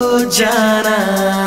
जाना।